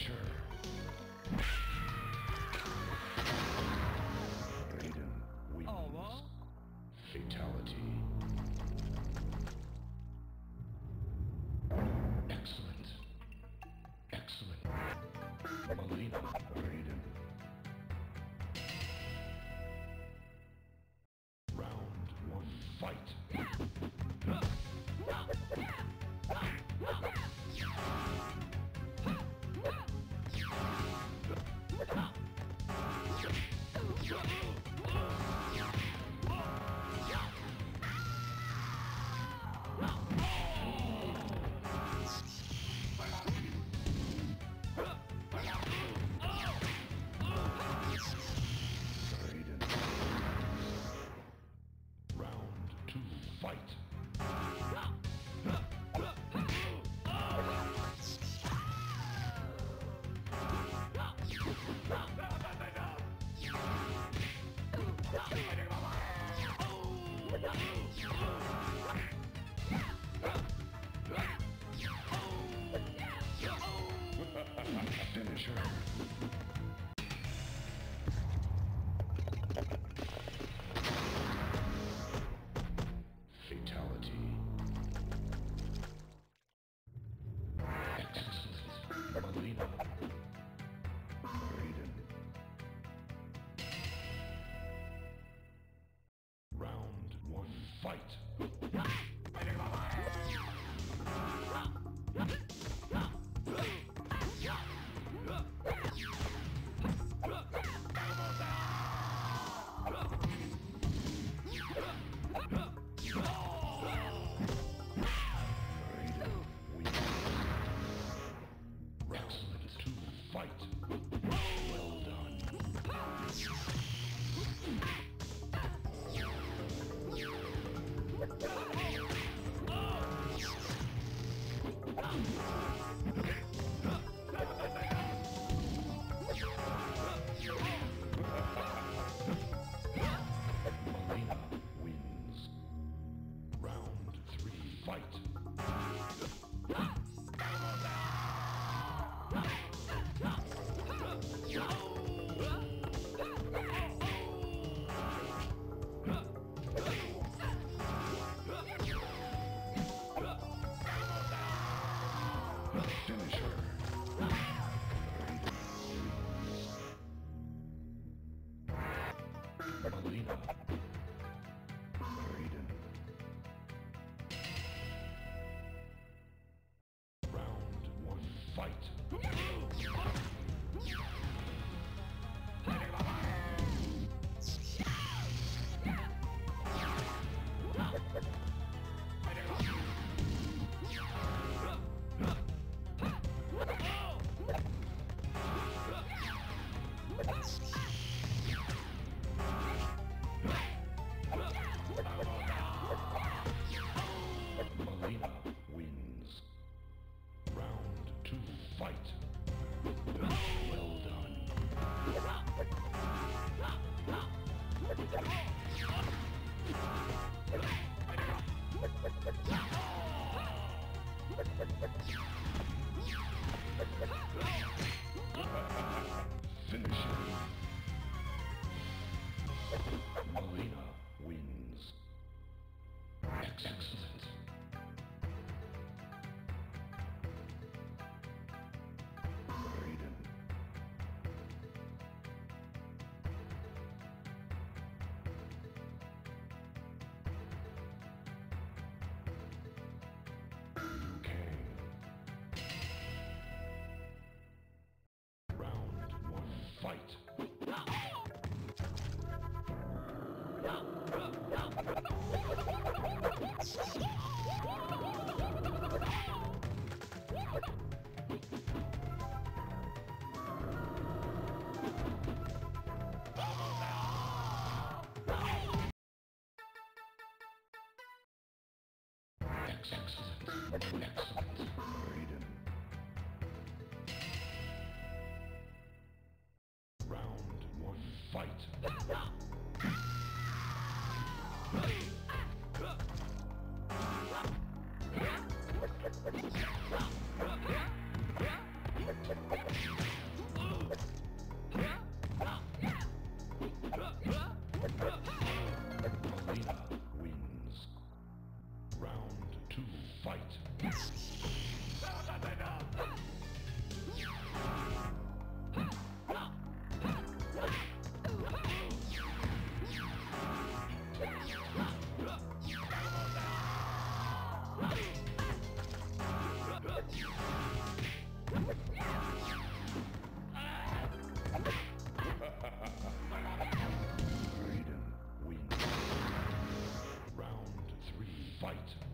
treasure. to fight. fight. Excellent. Excellent. Winner wins. Round two, fight. fight.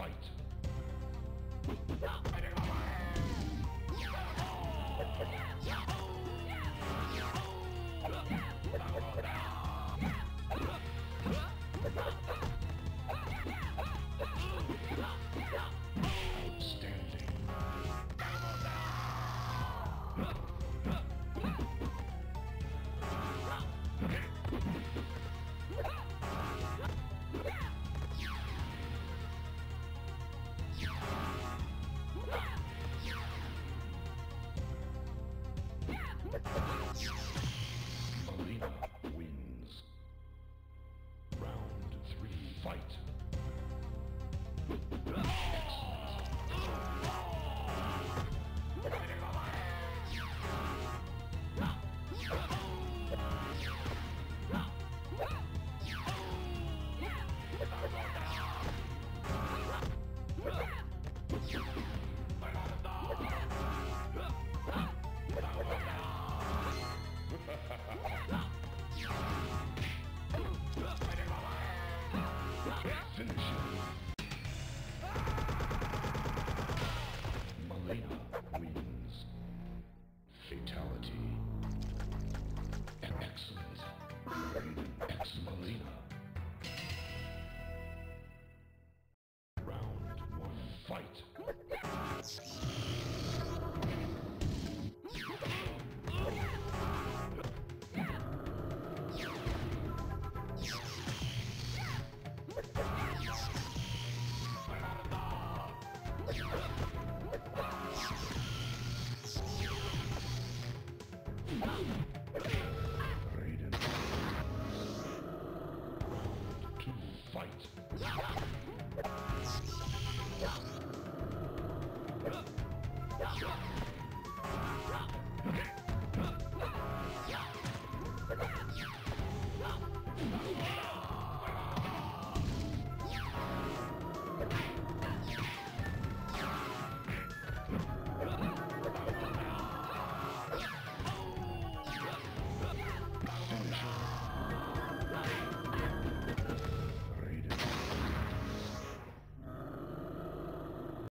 Fight.